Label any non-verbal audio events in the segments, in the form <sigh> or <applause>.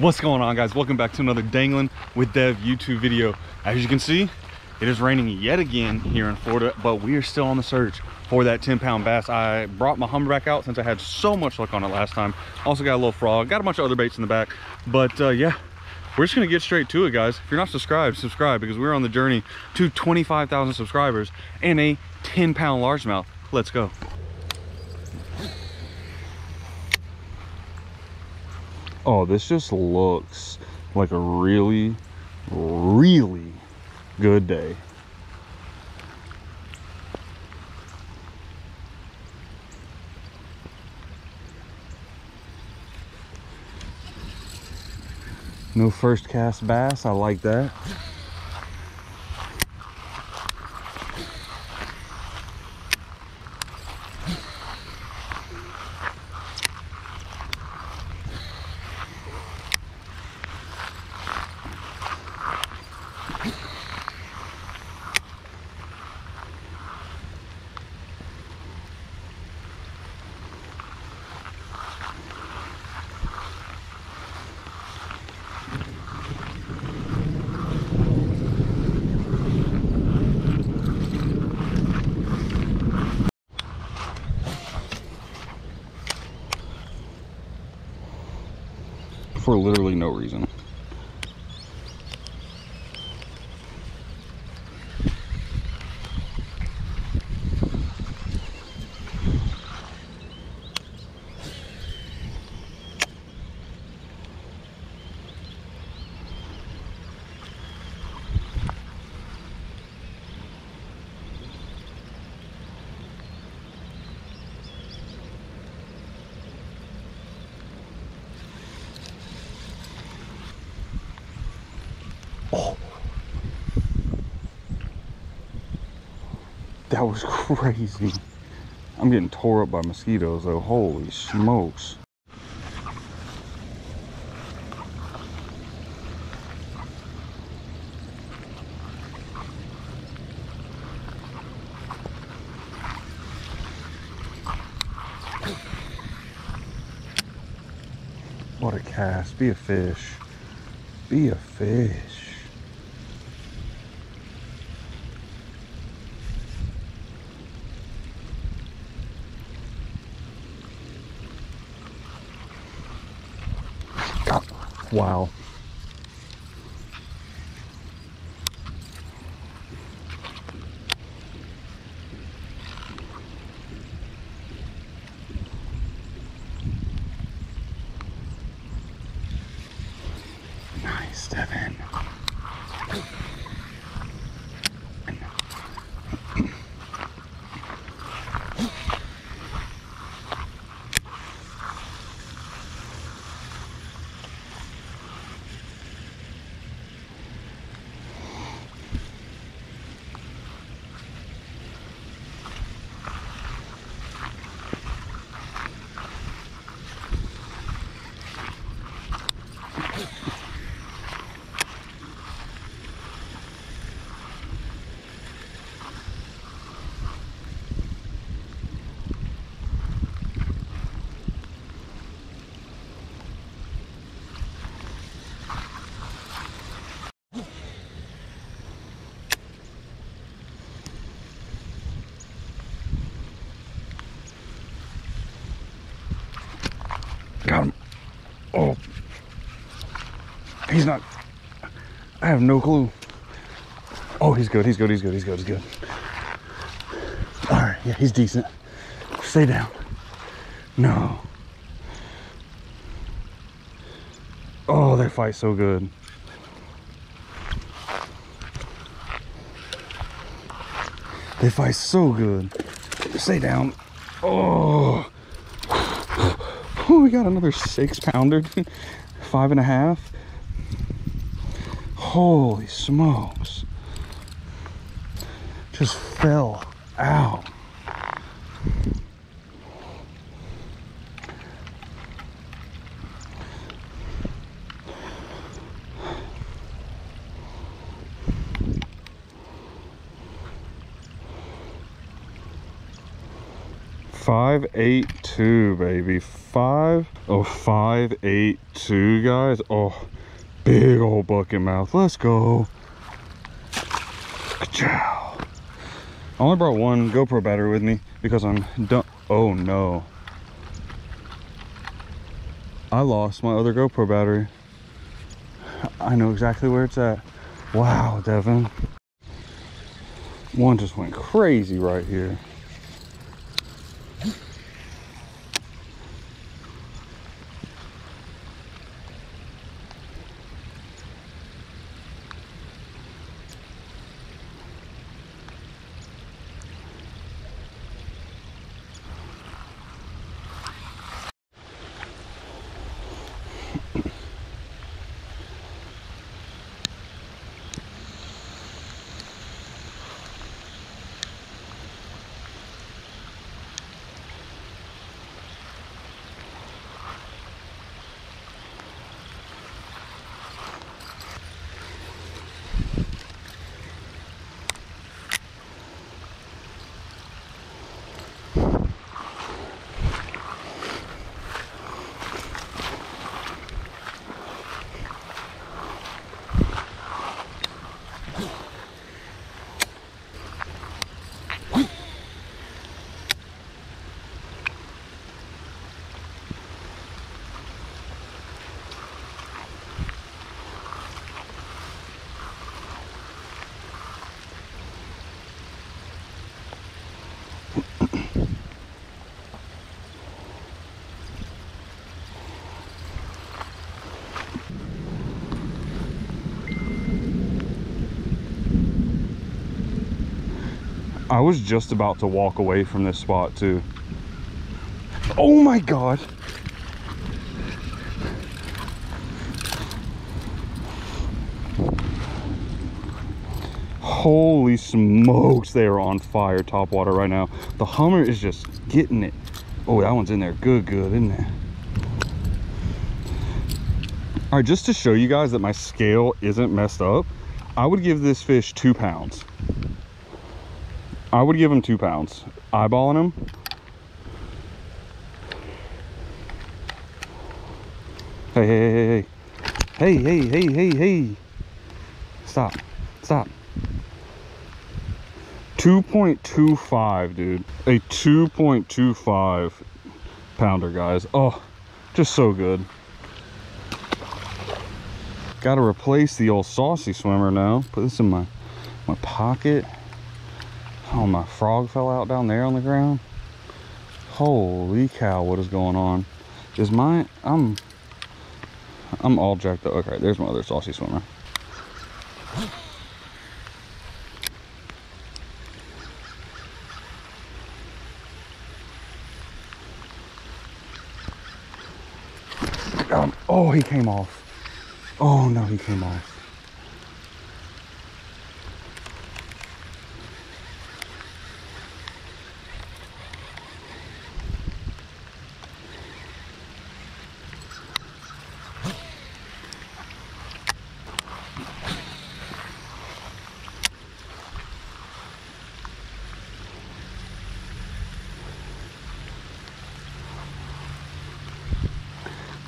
What's going on guys? Welcome back to another Danglin with Dev YouTube video. As you can see, it is raining yet again here in Florida, but we are still on the search for that 10 pound bass. I brought my Hummerback out since I had so much luck on it last time. Also got a little frog, got a bunch of other baits in the back, but uh, yeah, we're just gonna get straight to it guys. If you're not subscribed, subscribe because we're on the journey to 25,000 subscribers and a 10 pound largemouth. Let's go. Oh, this just looks like a really, really good day. No first cast bass, I like that. For literally no reason. That was <laughs> crazy. I'm getting tore up by mosquitoes though. Holy smokes. What a cast. Be a fish. Be a fish. Wow. Nice, Devin. Got him. Oh. He's not. I have no clue. Oh, he's good. He's good. He's good. He's good. He's good. All right. Yeah, he's decent. Stay down. No. Oh, they fight so good. They fight so good. Stay down. Oh. Oh, we got another six pounder. <laughs> Five and a half. Holy smokes. Just fell out. 582, baby. Five, oh, 582, guys. Oh, big old bucket mouth. Let's go. Ka-chow. I only brought one GoPro battery with me because I'm done. Oh no. I lost my other GoPro battery. I know exactly where it's at. Wow, Devin. One just went crazy right here. I was just about to walk away from this spot too. Oh my God. Holy smokes, they are on fire top water right now. The Hummer is just getting it. Oh, that one's in there good, good, isn't it? All right, just to show you guys that my scale isn't messed up, I would give this fish two pounds. I would give him two pounds. Eyeballing him. Hey, hey, hey, hey. Hey, hey, hey, hey, hey. Stop. Stop. 2.25, dude. A 2.25 pounder, guys. Oh, just so good. Got to replace the old saucy swimmer now. Put this in my, my pocket. Oh, my frog fell out down there on the ground. Holy cow, what is going on? Is my, I'm, I'm all jacked up. Okay, there's my other saucy swimmer. Um, oh, he came off. Oh no, he came off.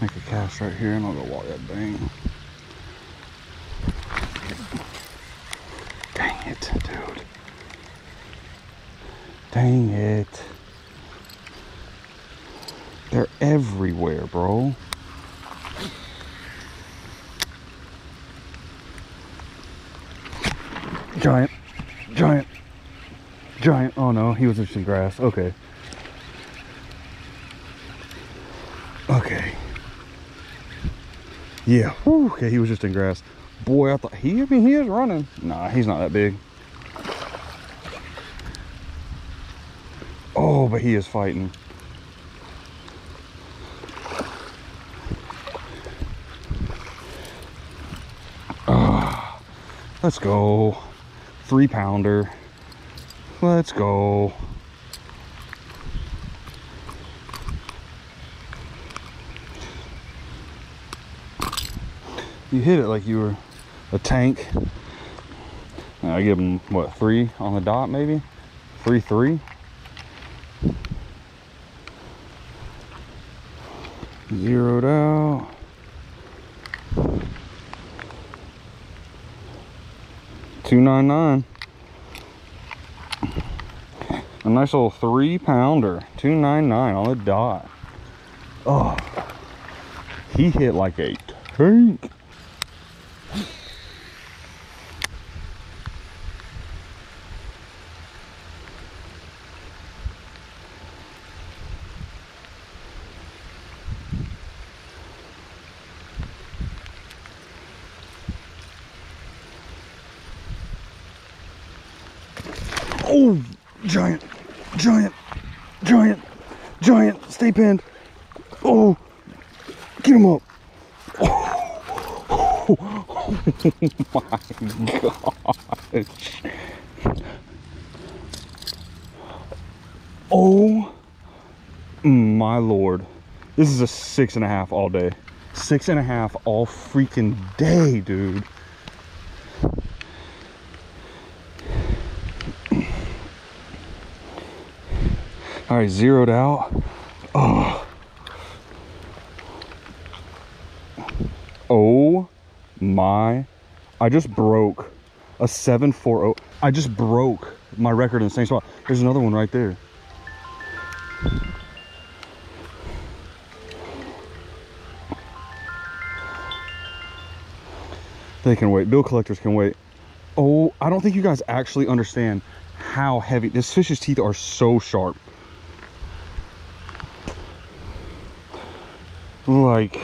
Make a cast right here and I'll go walk that thing. Dang it, dude. Dang it. They're everywhere, bro. Giant. Giant. Giant. Oh no, he was just in grass. Okay. Okay. Yeah. Whew. Okay, he was just in grass. Boy, I thought he. I mean, he is running. Nah, he's not that big. Oh, but he is fighting. Ah, let's go. Three pounder. Let's go. You hit it like you were a tank. I give him what three on the dot, maybe three three. Zeroed out. Two nine nine. A nice little three pounder. Two nine nine on the dot. Oh, he hit like a tank. Oh, giant, giant, giant, giant. Stay pinned. Oh, get him up. Oh, my gosh. Oh my lord. This is a six and a half all day. Six and a half all freaking day, dude. Right, zeroed out. Oh. Oh my. I just broke a 740. I just broke my record in the same spot. There's another one right there. They can wait. Bill collectors can wait. Oh, I don't think you guys actually understand how heavy. This fish's teeth are so sharp. Like,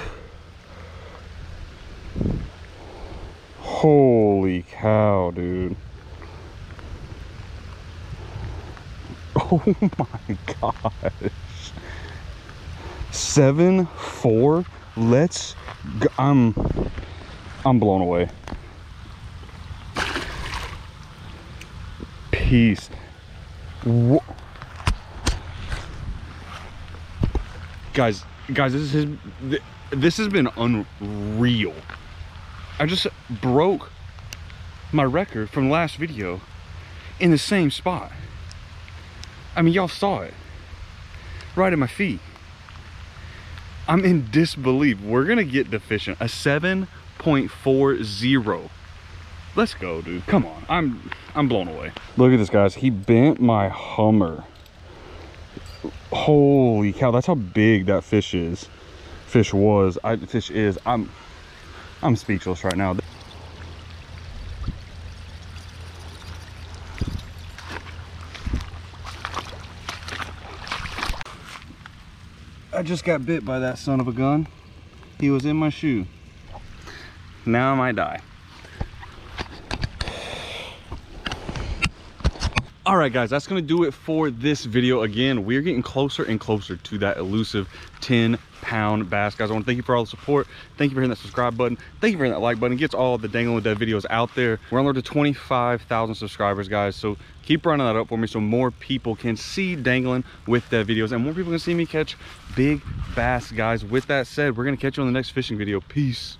holy cow, dude. <laughs> Oh my gosh. Seven, four. Let's go. I'm, I'm blown away. Peace. Wha- guys, guys, this is this has been unreal. I just broke my record from last video in the same spot. I mean, y'all saw it right at my feet. I'm in disbelief. We're gonna get deficient. A 7.40. Let's go, dude. Come on. I'm I'm blown away. Look at this, guys. He bent my Hummer. Holy cow, that's how big that fish is. Fish was. I fish is. I'm I'm speechless right now. I just got bit by that son of a gun. He was in my shoe. Now I might die. All right guys that's gonna do it for this video. Again we're getting closer and closer to that elusive 10 pound bass. Guys i want to thank you for all the support. Thank you for hitting that subscribe button. Thank you for hitting that like button. It gets all the Danglin with Dev videos out there. We're on the to 25,000 subscribers guys so keep running that up for me so more people can see Danglin with Dev videos and more people can see me catch big bass guys. With that said we're gonna catch you on the next fishing video. Peace